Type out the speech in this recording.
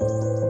Música